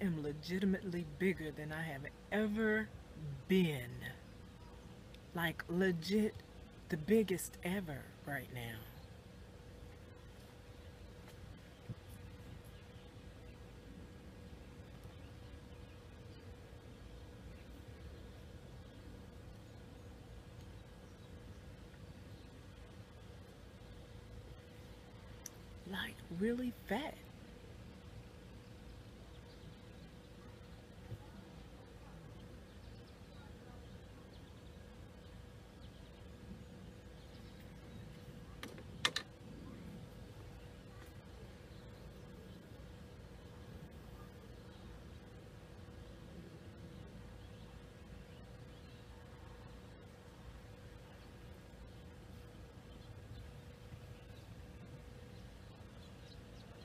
Am legitimately bigger than I have ever been. Like legit the biggest ever right now. Like really fat.